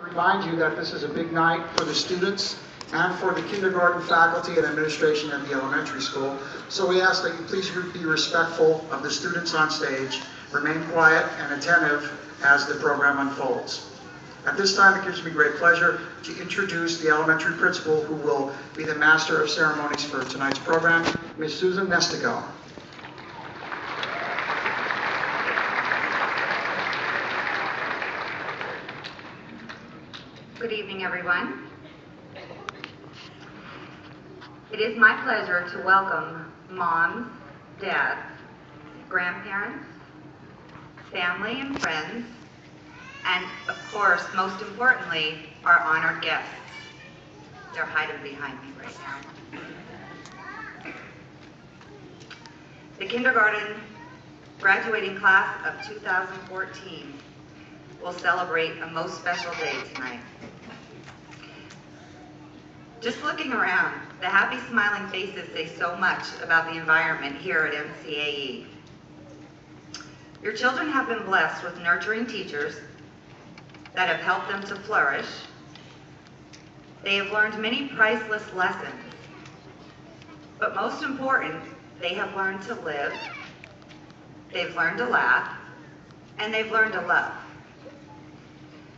Remind you that this is a big night for the students and for the kindergarten faculty and administration at the elementary school. So we ask that you please be respectful of the students on stage, remain quiet and attentive as the program unfolds. At this time, it gives me great pleasure to introduce the elementary principal who will be the master of ceremonies for tonight's program, Ms. Susan Nestigo. Good evening, everyone. It is my pleasure to welcome moms, dads, grandparents, family and friends, and of course, most importantly, our honored guests. They're hiding behind me right now. The kindergarten graduating class of 2014 will celebrate a most special day tonight. Just looking around, the happy smiling faces say so much about the environment here at MCAE. Your children have been blessed with nurturing teachers that have helped them to flourish. They have learned many priceless lessons. But most important, they have learned to live, they've learned to laugh, and they've learned to love.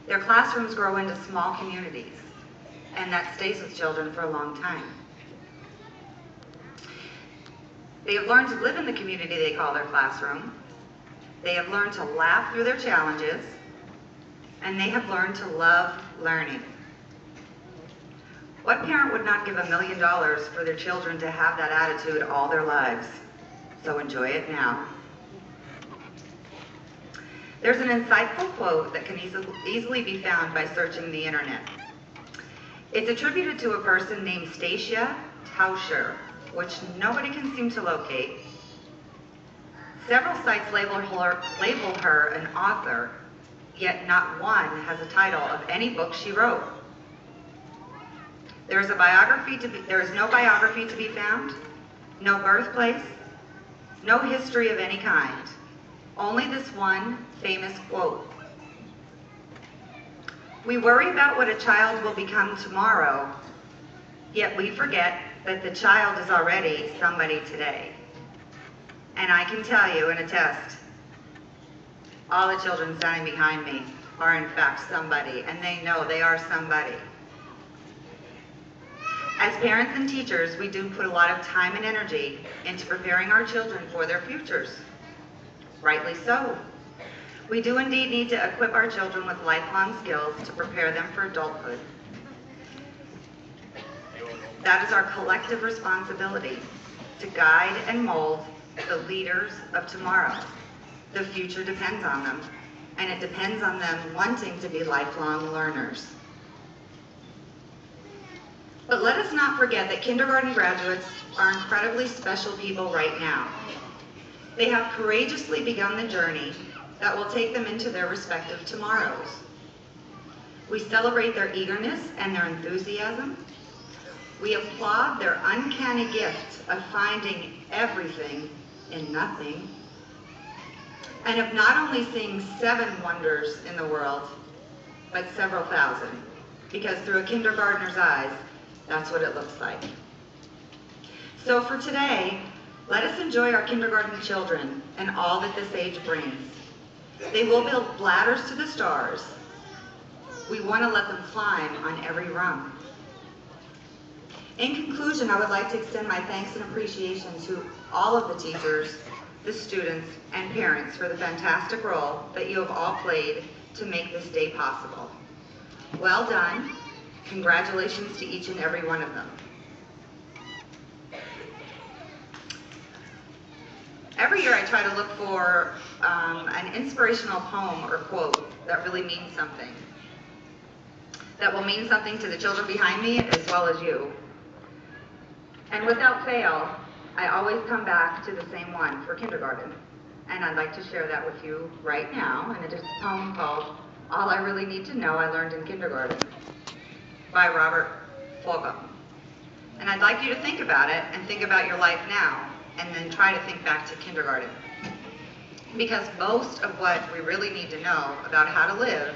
Their classrooms grow into small communities and that stays with children for a long time. They have learned to live in the community they call their classroom. They have learned to laugh through their challenges, and they have learned to love learning. What parent would not give a million dollars for their children to have that attitude all their lives? So enjoy it now. There's an insightful quote that can easily be found by searching the internet. It's attributed to a person named Stacia Tauscher, which nobody can seem to locate. Several sites label her, label her an author, yet not one has a title of any book she wrote. There is a biography to be, there is no biography to be found, no birthplace, no history of any kind. Only this one famous quote we worry about what a child will become tomorrow, yet we forget that the child is already somebody today. And I can tell you and attest, all the children standing behind me are in fact somebody, and they know they are somebody. As parents and teachers, we do put a lot of time and energy into preparing our children for their futures. Rightly so. We do indeed need to equip our children with lifelong skills to prepare them for adulthood. That is our collective responsibility to guide and mold the leaders of tomorrow. The future depends on them, and it depends on them wanting to be lifelong learners. But let us not forget that kindergarten graduates are incredibly special people right now. They have courageously begun the journey that will take them into their respective tomorrows. We celebrate their eagerness and their enthusiasm. We applaud their uncanny gift of finding everything in nothing, and of not only seeing seven wonders in the world, but several thousand, because through a kindergartner's eyes, that's what it looks like. So for today, let us enjoy our kindergarten children and all that this age brings. They will build ladders to the stars. We want to let them climb on every rung. In conclusion, I would like to extend my thanks and appreciation to all of the teachers, the students, and parents for the fantastic role that you have all played to make this day possible. Well done. Congratulations to each and every one of them. Every year I try to look for um, an inspirational poem or quote that really means something. That will mean something to the children behind me as well as you. And without fail, I always come back to the same one for kindergarten. And I'd like to share that with you right now. And it is a poem called All I Really Need to Know I Learned in Kindergarten by Robert Fulghum. And I'd like you to think about it and think about your life now and then try to think back to kindergarten. Because most of what we really need to know about how to live,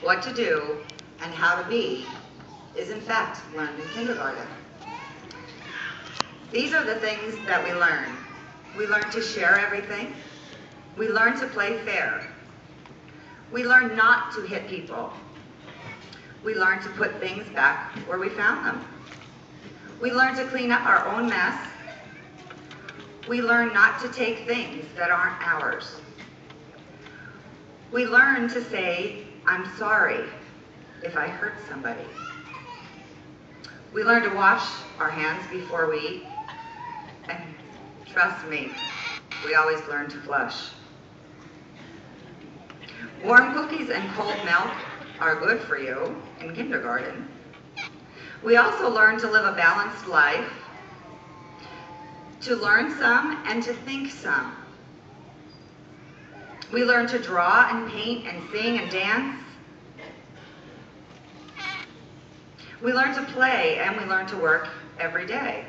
what to do, and how to be is in fact learned in kindergarten. These are the things that we learn. We learn to share everything. We learn to play fair. We learn not to hit people. We learn to put things back where we found them. We learn to clean up our own mess. We learn not to take things that aren't ours. We learn to say, I'm sorry if I hurt somebody. We learn to wash our hands before we eat. And trust me, we always learn to flush. Warm cookies and cold milk are good for you in kindergarten. We also learn to live a balanced life, to learn some and to think some. We learn to draw and paint and sing and dance. We learn to play and we learn to work every day.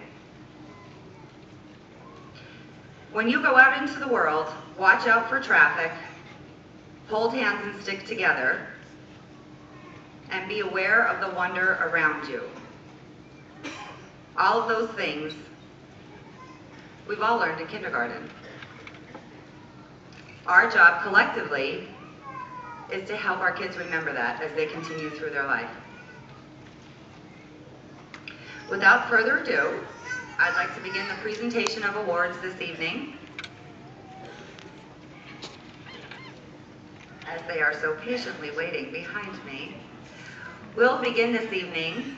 When you go out into the world, watch out for traffic, hold hands and stick together, and be aware of the wonder around you. All of those things we've all learned in kindergarten. Our job collectively is to help our kids remember that as they continue through their life. Without further ado, I'd like to begin the presentation of awards this evening. As they are so patiently waiting behind me. We'll begin this evening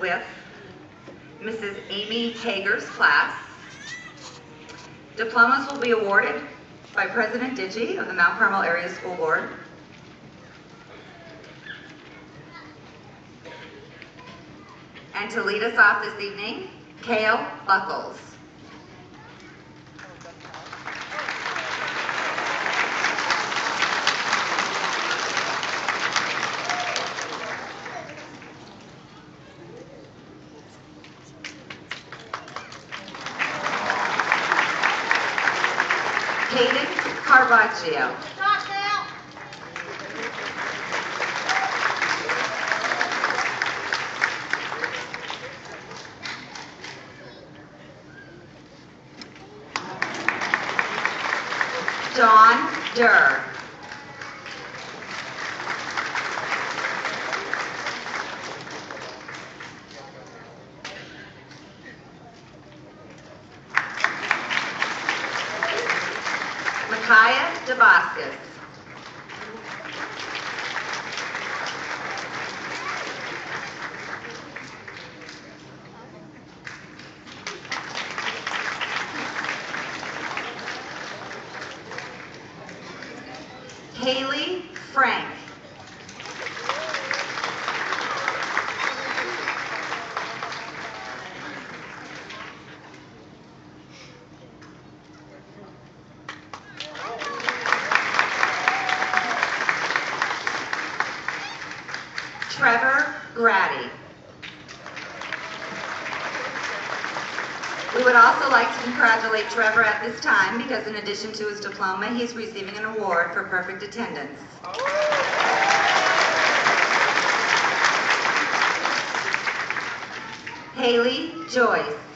with Mrs. Amy Hager's class. Diplomas will be awarded by President Ditchy of the Mount Carmel Area School Board. And to lead us off this evening, Kale Buckles. Carvaccio. Trevor Grady. We would also like to congratulate Trevor at this time because in addition to his diploma, he's receiving an award for perfect attendance. Haley Joyce.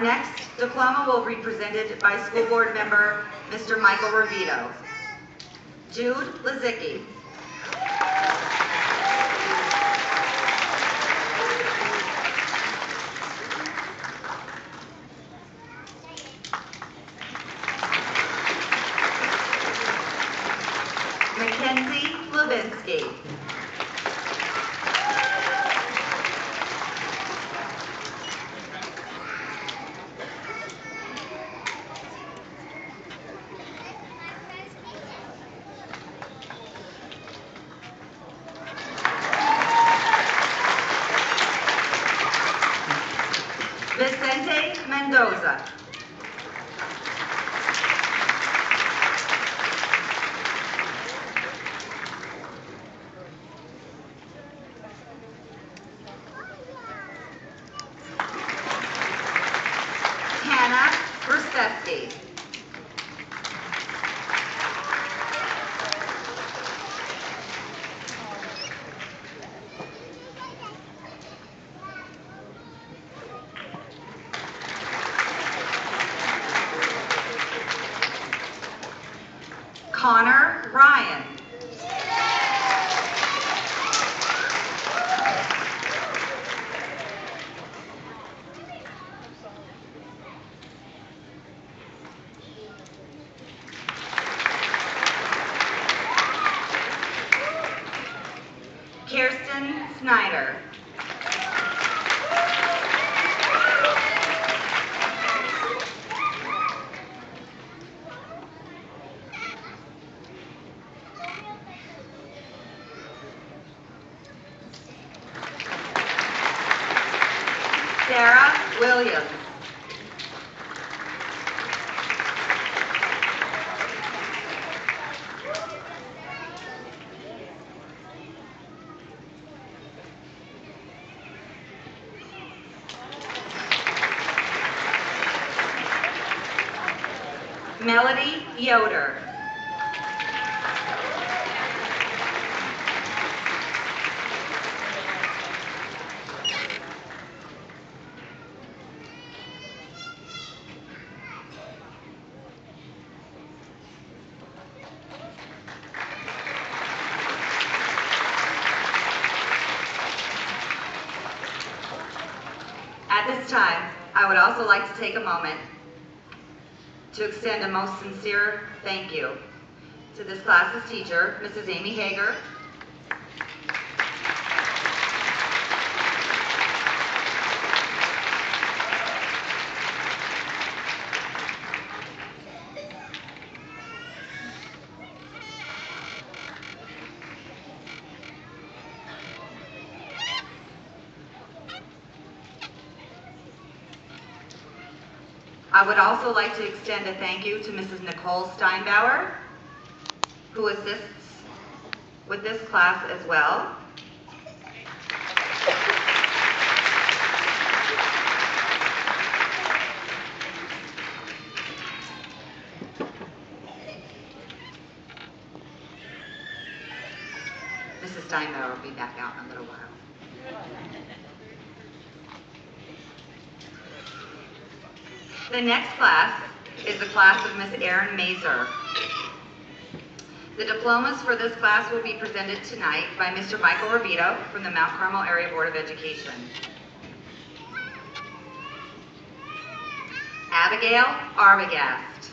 Our next diploma will be presented by School Board Member Mr. Michael Revito. Jude Lazicki. Kirsten Snyder. Sarah Williams. Melody Yoder. At this time, I would also like to take a moment to extend a most sincere thank you to this class's teacher, Mrs. Amy Hager, I would also like to extend a thank you to Mrs. Nicole Steinbauer, who assists with this class as well. Mrs. Steinbauer will be back out in a little while. The next class is the class of Miss Erin Mazer. The diplomas for this class will be presented tonight by Mr. Michael Revito from the Mount Carmel Area Board of Education. Abigail Arbogast.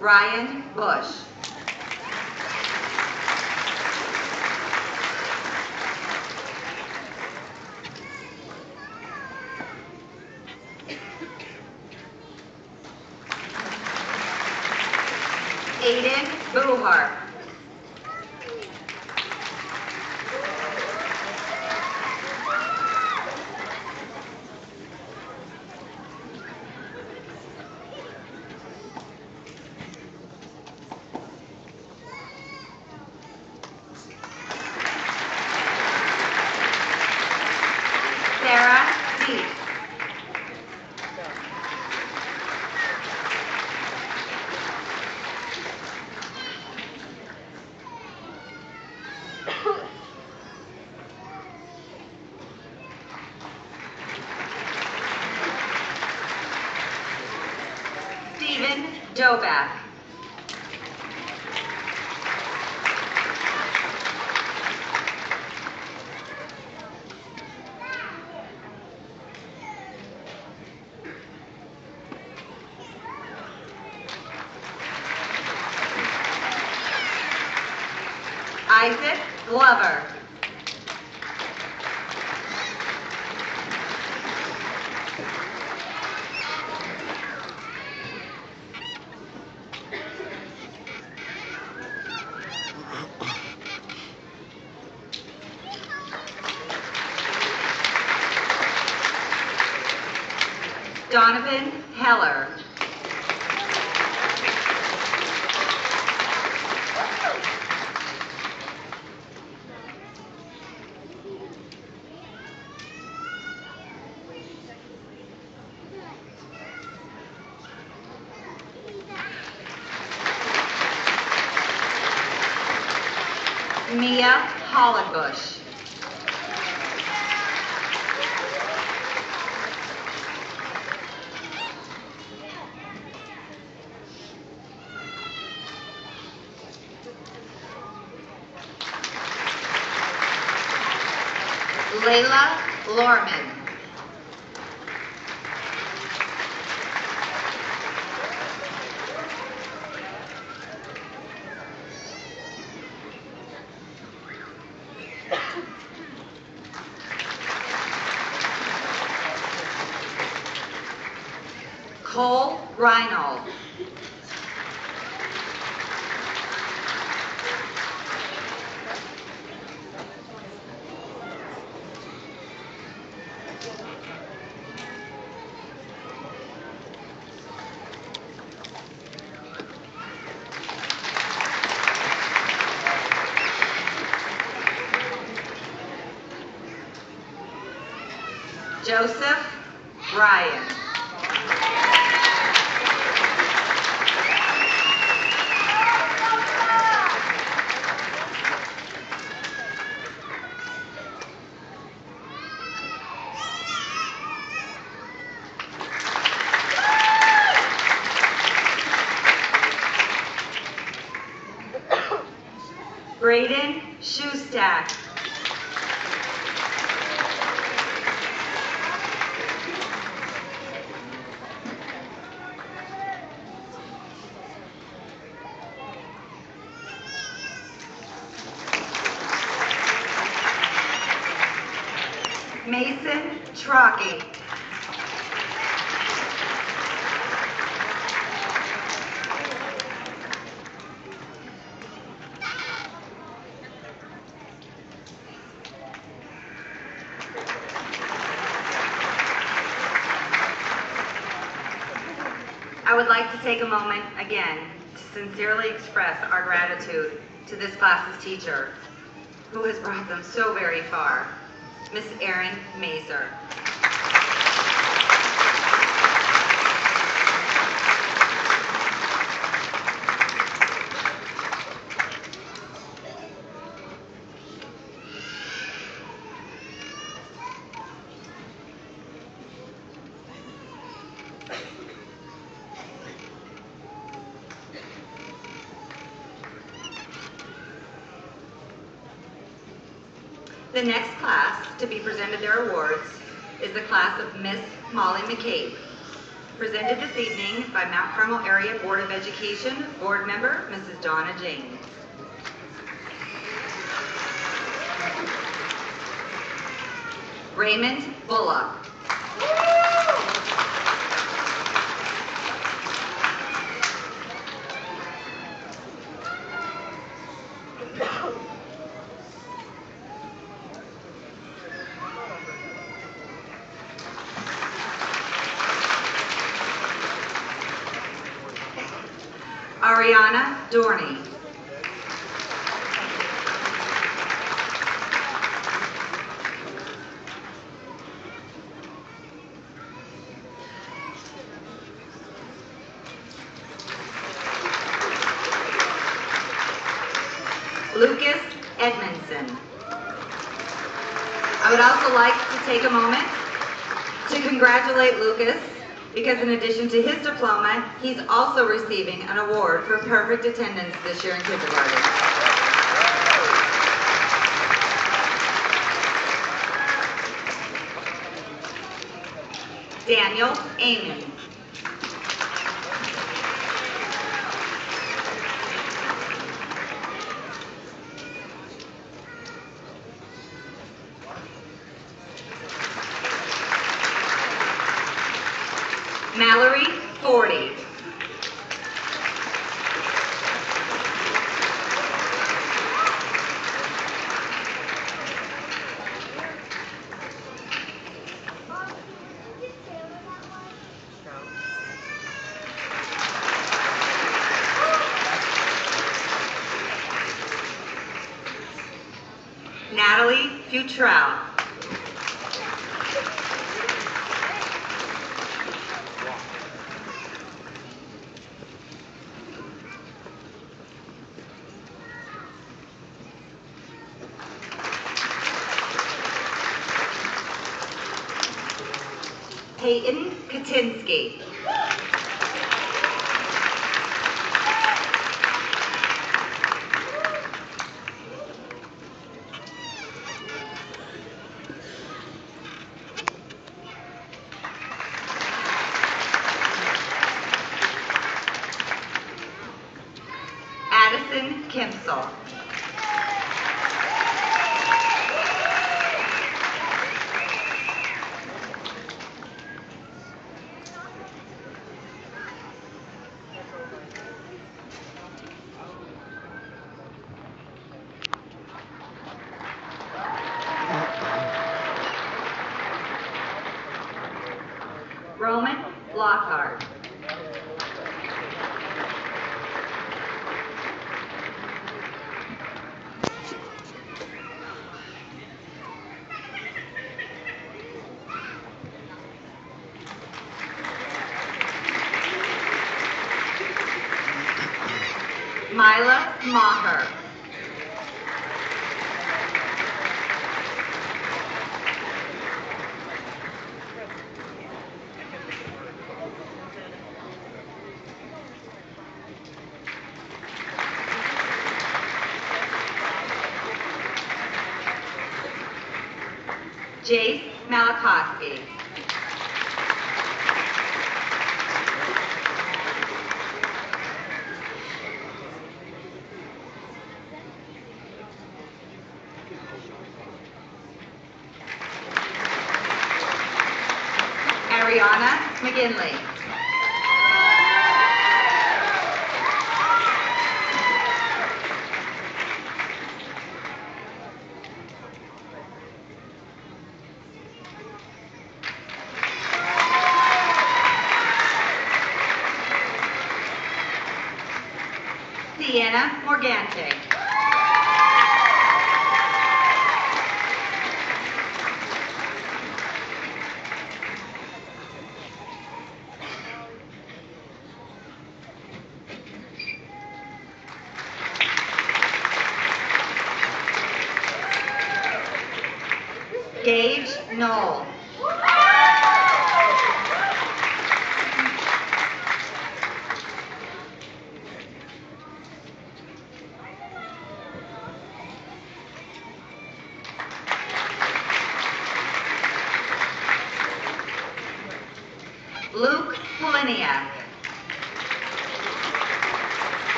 Ryan Bush. Donovan Heller. Moment again to sincerely express our gratitude to this class's teacher, who has brought them so very far, Miss Erin Mazer. The next class to be presented their awards is the class of Miss Molly McCabe. presented this evening by Mount Carmel Area Board of Education Board Member Mrs. Donna James. Raymond Bullock. Dorney. Lucas Edmondson. I would also like to take a moment to congratulate Lucas because in addition to his diploma, he's also receiving an award for perfect attendance this year in kindergarten. Daniel Amon. Natalie Malakowski.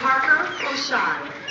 parker o'shea.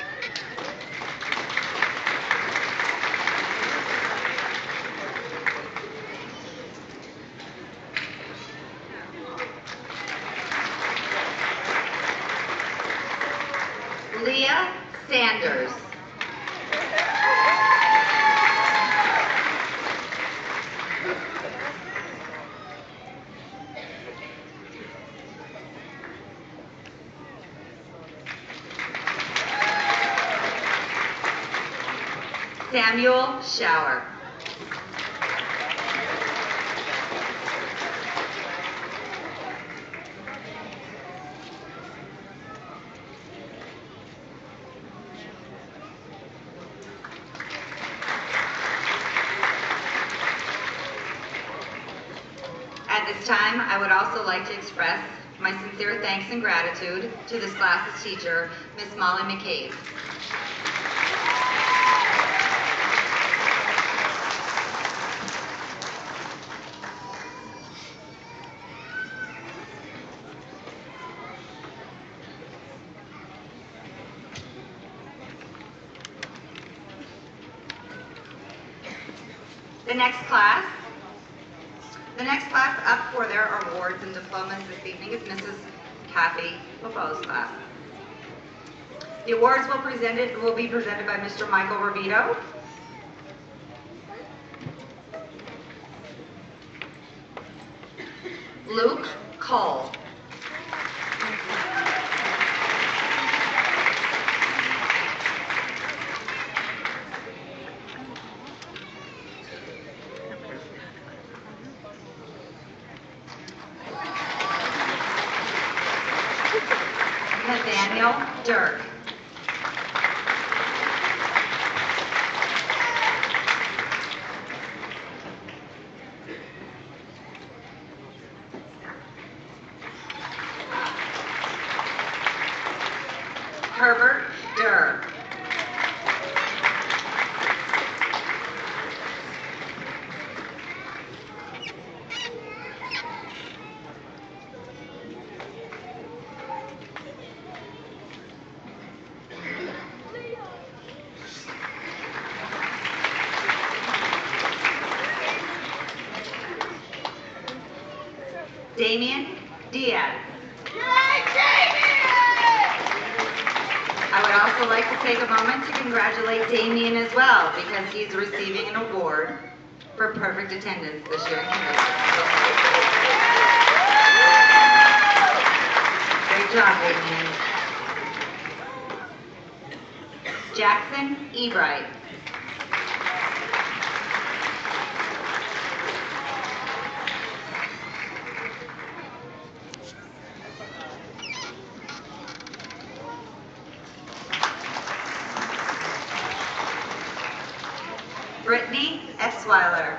express my sincere thanks and gratitude to this class's teacher, ms. molly mccabe. The awards will, presented, will be presented by Mr. Michael Rovito. Luke Cole. brittany eswiler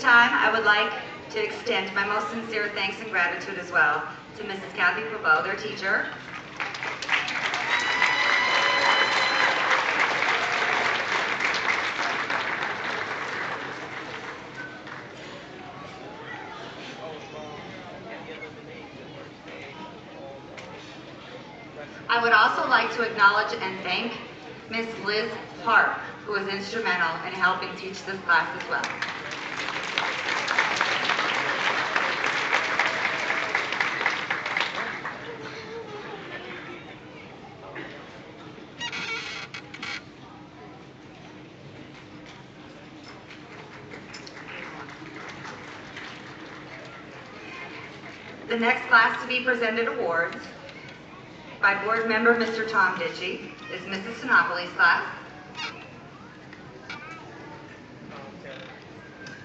this time, I would like to extend my most sincere thanks and gratitude as well to Mrs. Kathy Prevost, their teacher, I would also like to acknowledge and thank Ms. Liz Park, who was instrumental in helping teach this class as well. Be presented awards by board member Mr. Tom Ditchy is Mrs. Sinopoli's class.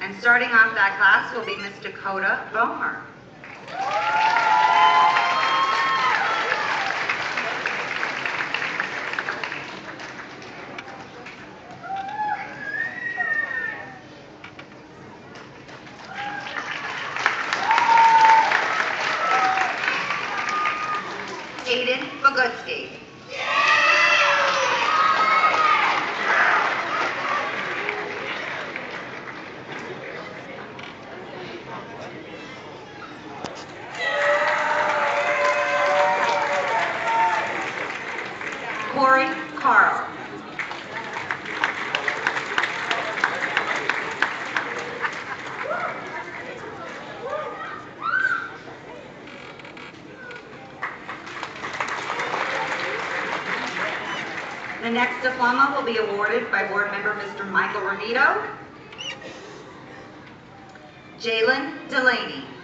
And starting off that class will be Miss Dakota Bomer. Next diploma will be awarded by Board Member Mr. Michael Revito. Jalen Delaney.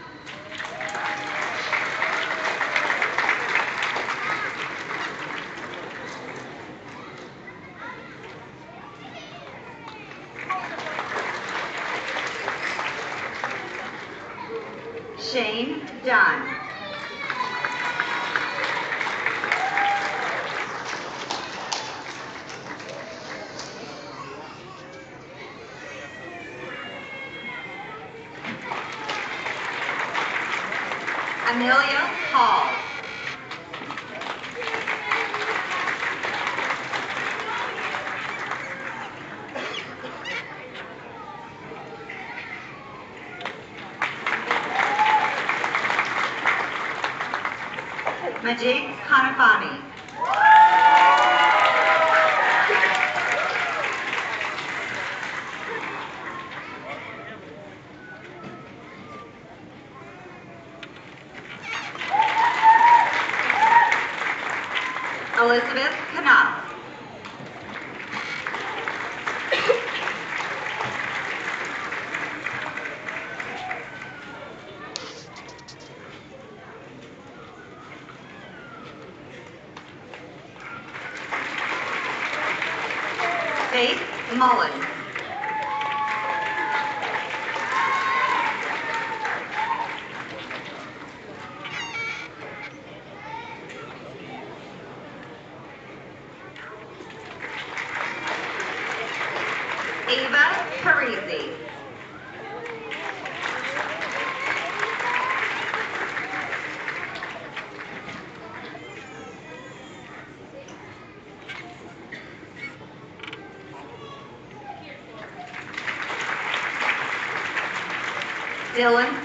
Dylan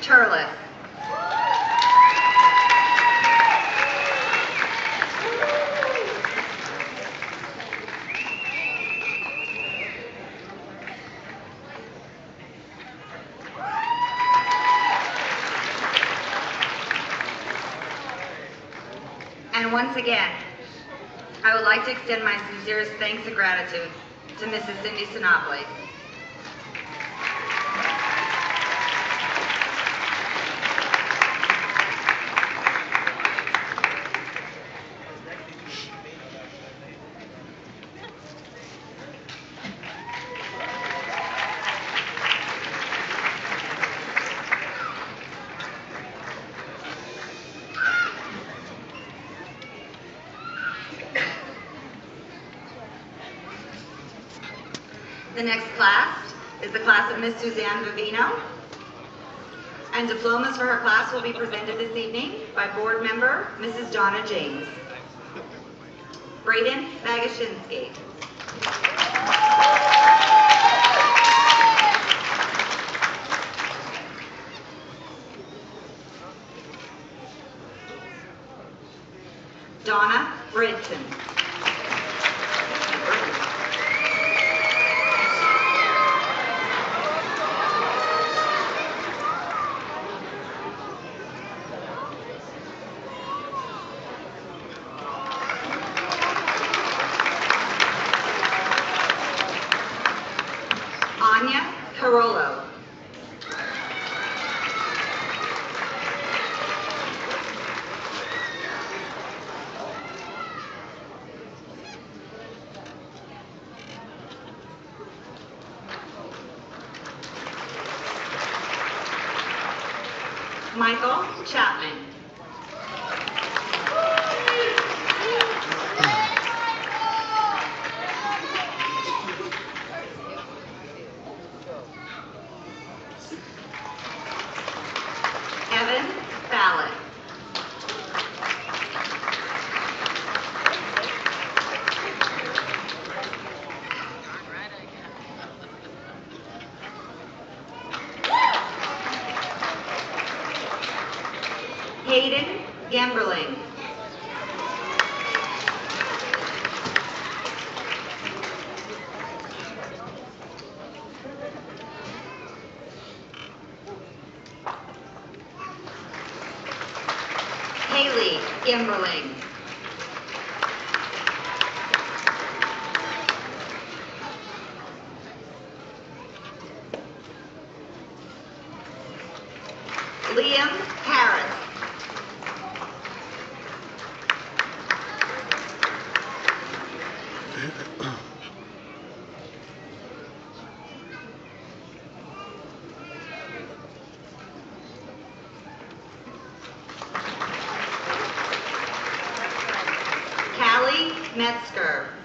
Turles. And once again, I would like to extend my sincerest thanks and gratitude to Mrs. Cindy Sinopoli. The next class is Suzanne Vivino. And diplomas for her class will be presented this evening by board member Mrs. Donna James. Braden Bagashinsky. Metzger.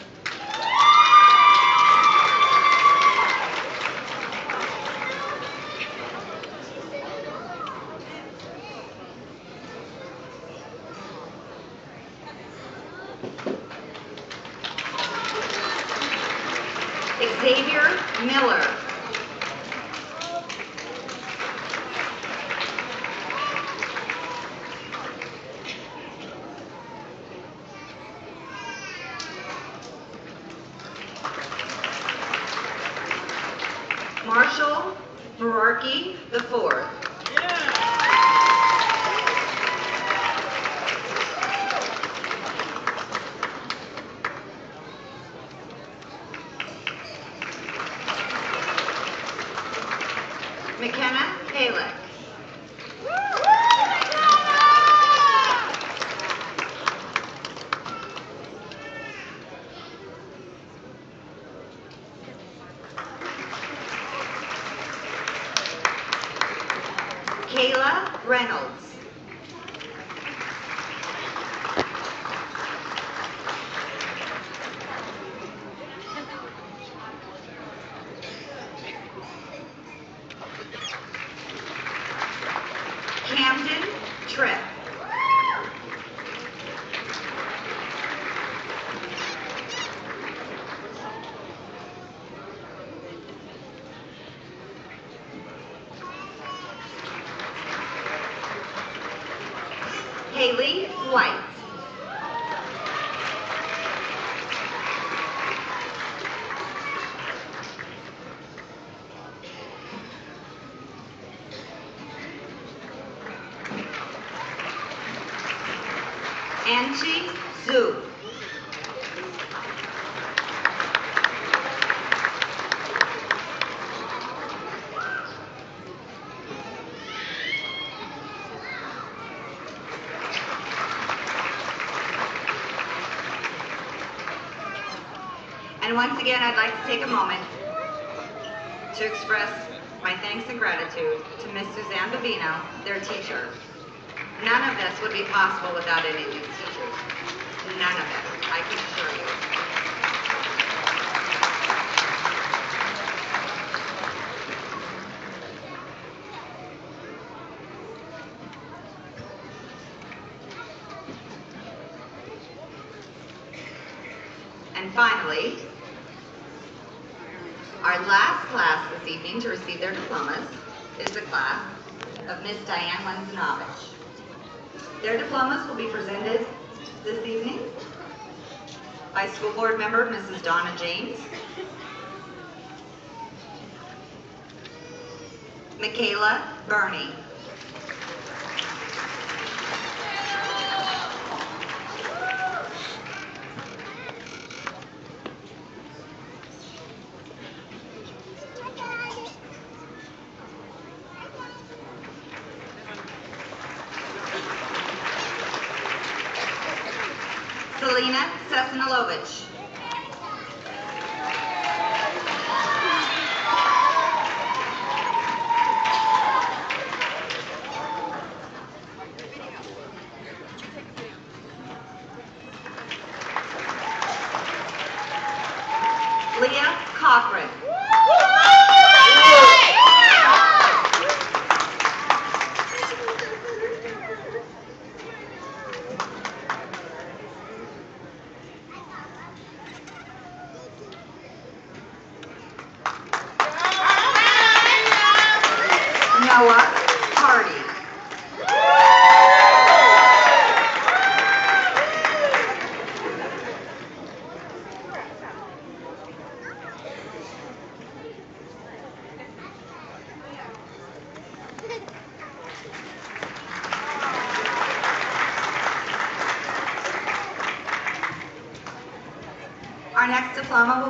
Haley White.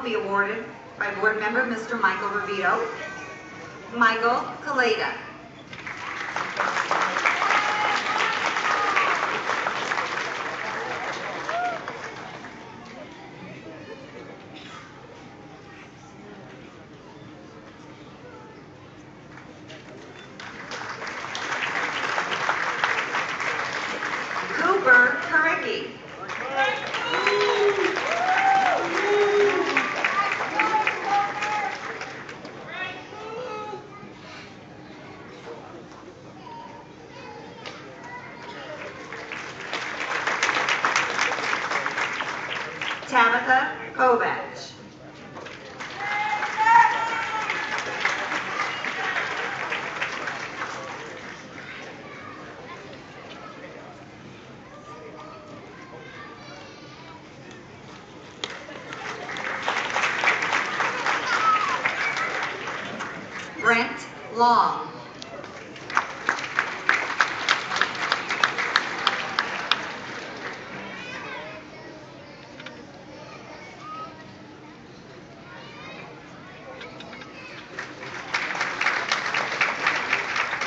Will be awarded by Board Member Mr. Michael Revito. Michael Kaleda. Cooper Karicki. Tabitha Kovach. Brent Long.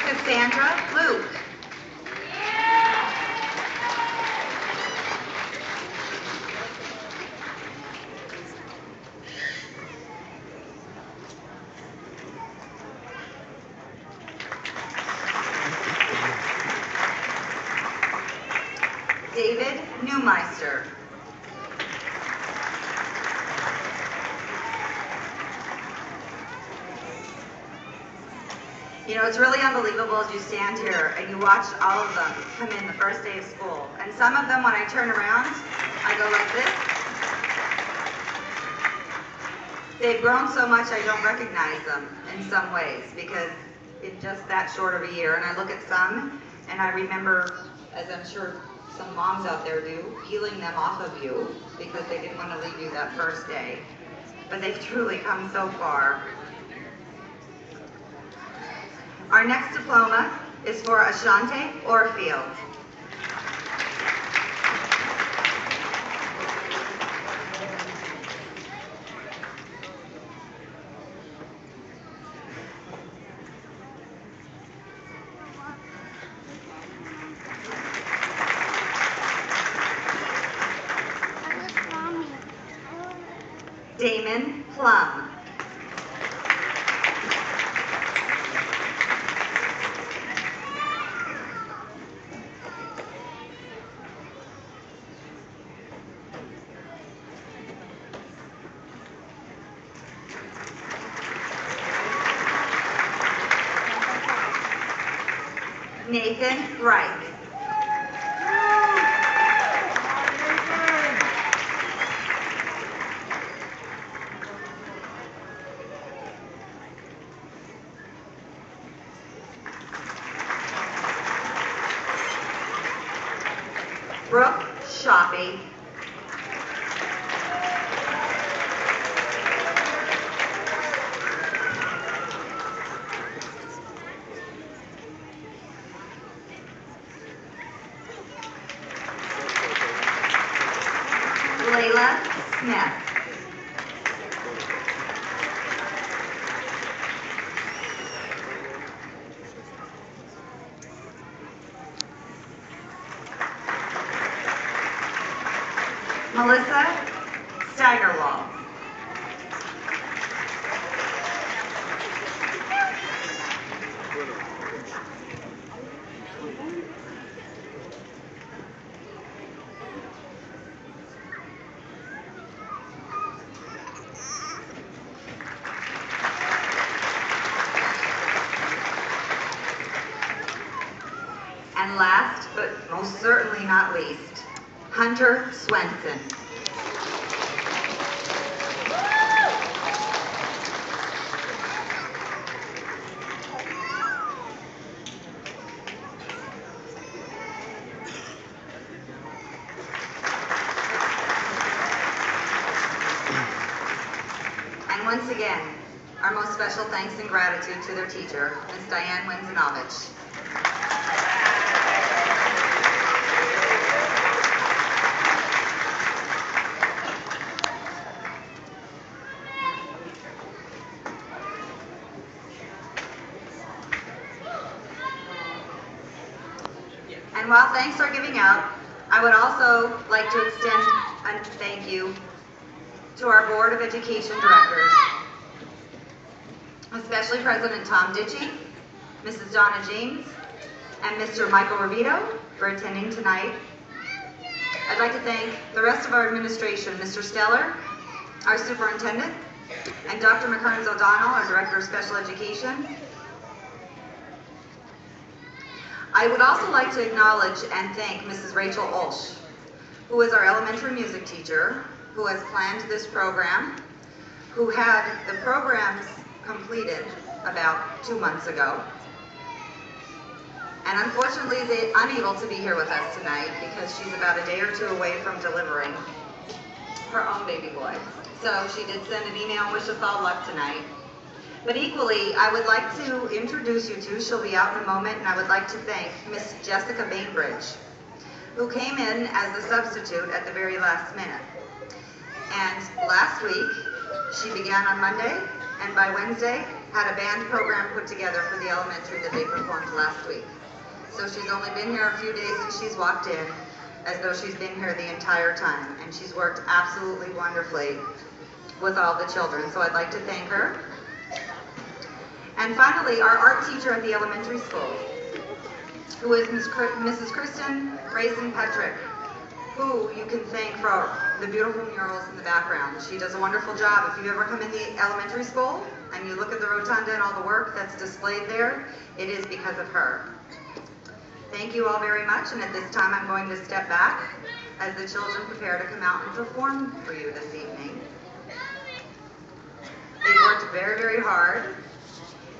Cassandra Luke. David Newmeister. You know, it's really unbelievable as you stand here and you watch all of them come in the first day of school. And some of them, when I turn around, I go like this. They've grown so much I don't recognize them in some ways because in just that short of a year. And I look at some and I remember, as I'm sure some moms out there do, peeling them off of you because they didn't want to leave you that first day. But they've truly come so far. Our next diploma is for Ashante Orfield. Melissa Steigerwald. And last, but most certainly not least, Hunter Swenson. Special thanks and gratitude to their teacher, Ms. Diane Winzinovich. And while thanks are giving out, I would also like to extend a thank you to our Board of Education Directors, President Tom Ditchy, Mrs. Donna James, and Mr. Michael Revito for attending tonight. I'd like to thank the rest of our administration, Mr. Steller, our superintendent, and Dr. McKerns O'Donnell, our Director of Special Education. I would also like to acknowledge and thank Mrs. Rachel Olsch, who is our elementary music teacher, who has planned this program, who had the programs completed about two months ago. And unfortunately unable to be here with us tonight because she's about a day or two away from delivering her own baby boy. So she did send an email and wish us all luck tonight. But equally, I would like to introduce you to, she'll be out in a moment, and I would like to thank Miss Jessica Bainbridge, who came in as a substitute at the very last minute. And last week, she began on Monday, and by Wednesday, had a band program put together for the elementary that they performed last week. So she's only been here a few days and she's walked in as though she's been here the entire time. And she's worked absolutely wonderfully with all the children. So I'd like to thank her. And finally, our art teacher at the elementary school, who is Ms. Mrs. Kristen Grayson Petrick, who you can thank for the beautiful murals in the background. She does a wonderful job. If you ever come in the elementary school and you look at the rotunda and all the work that's displayed there, it is because of her. Thank you all very much, and at this time I'm going to step back as the children prepare to come out and perform for you this evening. They worked very, very hard,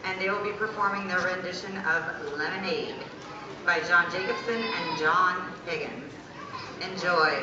and they will be performing their rendition of Lemonade by John Jacobson and John Higgins. Enjoy.